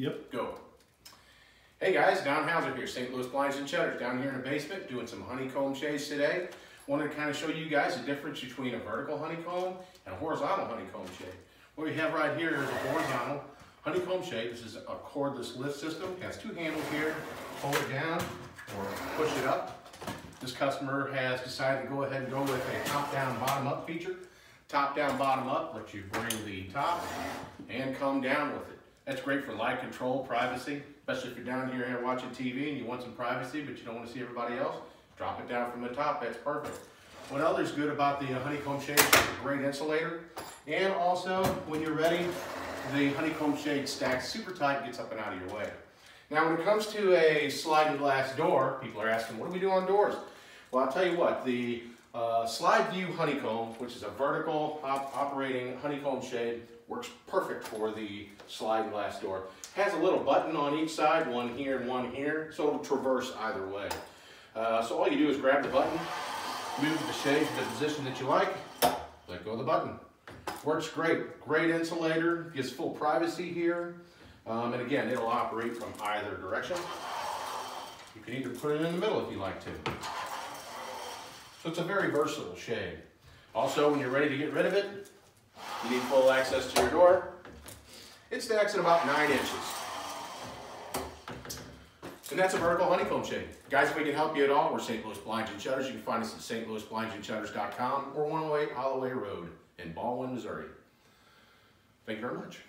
Yep. Go. Hey guys, Don Hauser here, St. Louis Blinds and Shutters, down here in the basement doing some honeycomb shades today. Wanted to kind of show you guys the difference between a vertical honeycomb and a horizontal honeycomb shade. What we have right here is a horizontal honeycomb shade. This is a cordless lift system. It has two handles here. Pull it down or push it up. This customer has decided to go ahead and go with a top-down, bottom-up feature. Top-down, bottom-up lets you bring the top and come down with it. That's great for light control, privacy, especially if you're down here and watching TV and you want some privacy, but you don't want to see everybody else. Drop it down from the top, that's perfect. What other's good about the honeycomb shade is a great insulator. And also, when you're ready, the honeycomb shade stacks super tight, gets up and out of your way. Now, when it comes to a sliding glass door, people are asking, what do we do on doors? Well, I'll tell you what, the uh, Slide Vue honeycomb, which is a vertical op operating honeycomb shade, works perfect for the slide glass door. Has a little button on each side, one here and one here, so it'll traverse either way. Uh, so all you do is grab the button, move the shade to the position that you like, let go of the button. Works great, great insulator, gives full privacy here. Um, and again, it'll operate from either direction. You can either put it in the middle if you like to. So it's a very versatile shade. Also, when you're ready to get rid of it, you need full access to your door. It stacks at about nine inches. And that's a vertical honeycomb shade. Guys, if we can help you at all, we're St. Louis Blinds and Shutters. You can find us at stlouisblindsandShutters.com or 108 Holloway Road in Ballwin, Missouri. Thank you very much.